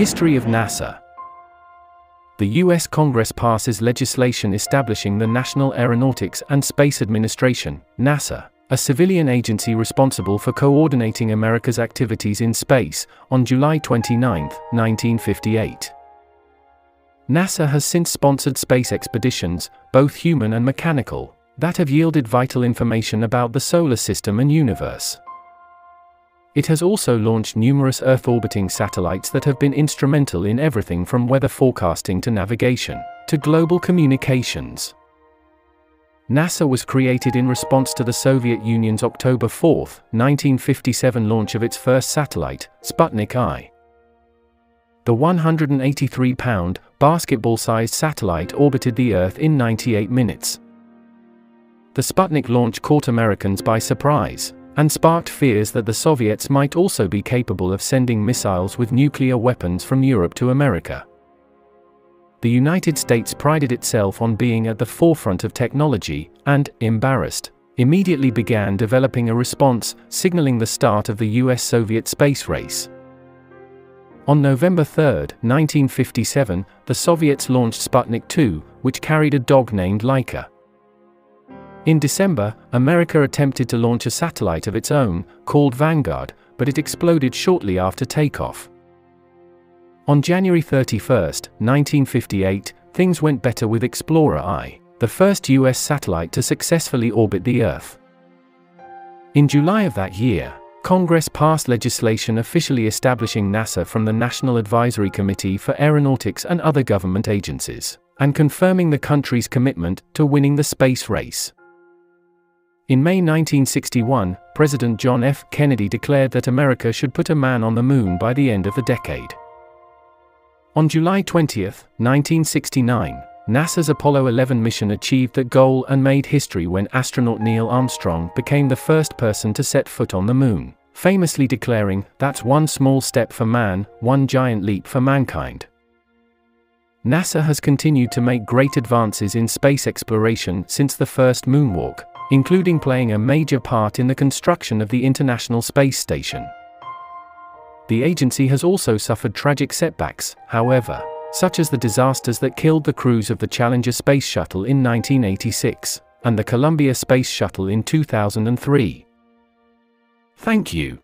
History of NASA The U.S. Congress passes legislation establishing the National Aeronautics and Space Administration, NASA, a civilian agency responsible for coordinating America's activities in space, on July 29, 1958. NASA has since sponsored space expeditions, both human and mechanical, that have yielded vital information about the solar system and universe. It has also launched numerous Earth orbiting satellites that have been instrumental in everything from weather forecasting to navigation, to global communications. NASA was created in response to the Soviet Union's October 4, 1957 launch of its first satellite, Sputnik I. The 183 pound, basketball sized satellite orbited the Earth in 98 minutes. The Sputnik launch caught Americans by surprise, and sparked fears that the Soviets might also be capable of sending missiles with nuclear weapons from Europe to America. The United States prided itself on being at the forefront of technology, and, embarrassed, immediately began developing a response, signaling the start of the US Soviet space race. On November 3, 1957, the Soviets launched Sputnik 2, which carried a dog named Laika. In December, America attempted to launch a satellite of its own, called Vanguard, but it exploded shortly after takeoff. On January 31, 1958, things went better with Explorer I, the first US satellite to successfully orbit the Earth. In July of that year, Congress passed legislation officially establishing NASA from the National Advisory Committee for Aeronautics and other government agencies, and confirming the country's commitment to winning the space race. In May 1961, President John F. Kennedy declared that America should put a man on the moon by the end of the decade. On July 20, 1969, NASA's Apollo 11 mission achieved that goal and made history when astronaut Neil Armstrong became the first person to set foot on the moon, famously declaring, That's one small step for man, one giant leap for mankind. NASA has continued to make great advances in space exploration since the first moonwalk, including playing a major part in the construction of the International Space Station. The agency has also suffered tragic setbacks, however such as the disasters that killed the crews of the Challenger Space Shuttle in 1986 and the Columbia Space Shuttle in 2003. Thank you.